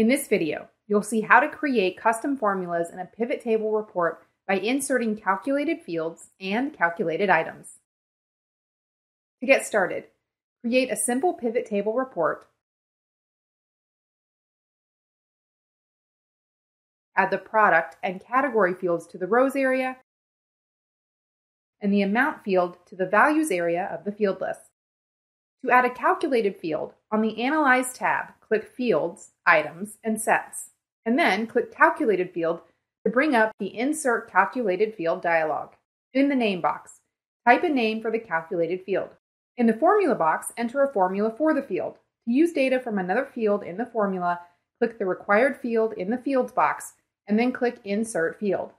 In this video, you'll see how to create custom formulas in a pivot table report by inserting calculated fields and calculated items. To get started, create a simple pivot table report. Add the product and category fields to the rows area and the amount field to the values area of the field list. To add a calculated field, on the Analyze tab, click Fields, Items, and Sets, and then click Calculated Field to bring up the Insert Calculated Field dialog. In the name box, type a name for the calculated field. In the formula box, enter a formula for the field. To use data from another field in the formula, click the required field in the Fields box and then click Insert Field.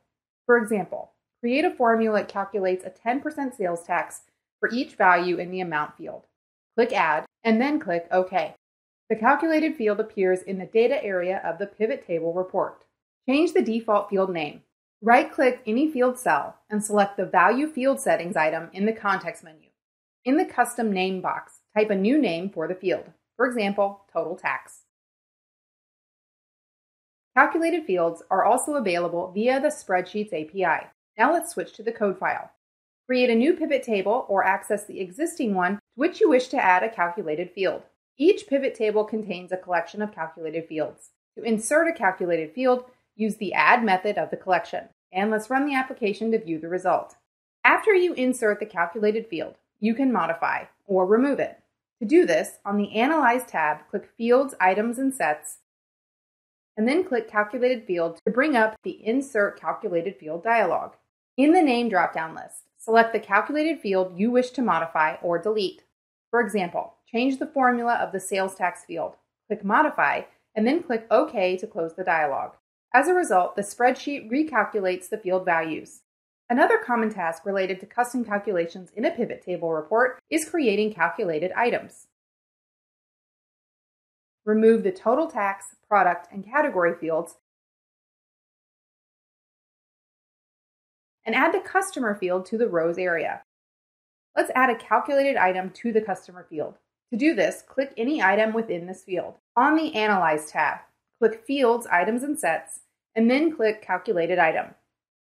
For example, create a formula that calculates a 10% sales tax for each value in the amount field. Click Add, and then click OK. The calculated field appears in the data area of the pivot table report. Change the default field name. Right-click any field cell and select the Value Field Settings item in the context menu. In the Custom Name box, type a new name for the field. For example, Total Tax. Calculated fields are also available via the Spreadsheets API. Now let's switch to the code file. Create a new pivot table or access the existing one to which you wish to add a calculated field. Each pivot table contains a collection of calculated fields. To insert a calculated field, use the add method of the collection. And let's run the application to view the result. After you insert the calculated field, you can modify or remove it. To do this, on the Analyze tab, click Fields, Items, and Sets, and then click Calculated Field to bring up the Insert Calculated Field dialog. In the Name drop-down list, Select the calculated field you wish to modify or delete. For example, change the formula of the sales tax field. Click Modify, and then click OK to close the dialog. As a result, the spreadsheet recalculates the field values. Another common task related to custom calculations in a pivot table report is creating calculated items. Remove the total tax, product, and category fields and add the customer field to the rows area. Let's add a calculated item to the customer field. To do this, click any item within this field. On the Analyze tab, click Fields, Items, and Sets, and then click Calculated Item.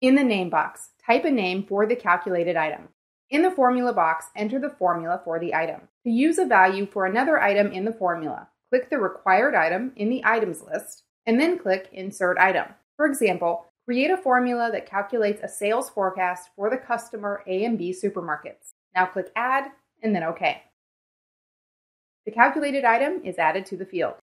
In the name box, type a name for the calculated item. In the formula box, enter the formula for the item. To use a value for another item in the formula, click the required item in the items list, and then click Insert Item. For example, Create a formula that calculates a sales forecast for the customer A and B supermarkets. Now click Add and then OK. The calculated item is added to the field.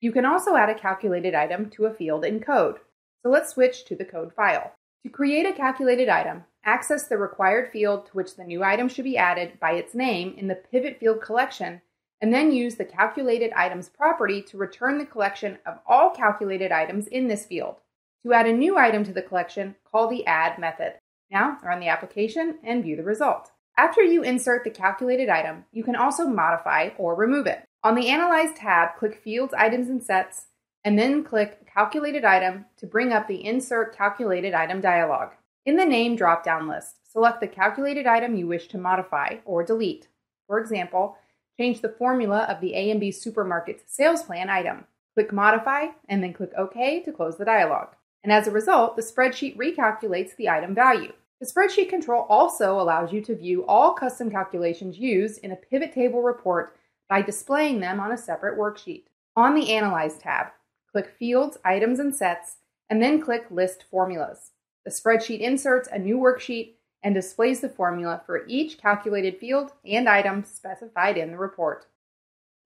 You can also add a calculated item to a field in code. So let's switch to the code file. To create a calculated item, access the required field to which the new item should be added by its name in the pivot field collection, and then use the calculated items property to return the collection of all calculated items in this field. To add a new item to the collection, call the Add method. Now, run the application and view the result. After you insert the calculated item, you can also modify or remove it. On the Analyze tab, click Fields, Items, and Sets, and then click Calculated Item to bring up the Insert Calculated Item dialog. In the Name drop-down list, select the calculated item you wish to modify or delete. For example, change the formula of the A&B Supermarket's sales plan item. Click Modify, and then click OK to close the dialog and as a result, the spreadsheet recalculates the item value. The spreadsheet control also allows you to view all custom calculations used in a pivot table report by displaying them on a separate worksheet. On the Analyze tab, click Fields, Items, and Sets, and then click List Formulas. The spreadsheet inserts a new worksheet and displays the formula for each calculated field and item specified in the report.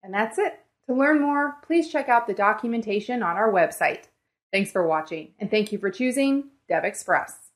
And that's it. To learn more, please check out the documentation on our website. Thanks for watching, and thank you for choosing DevExpress.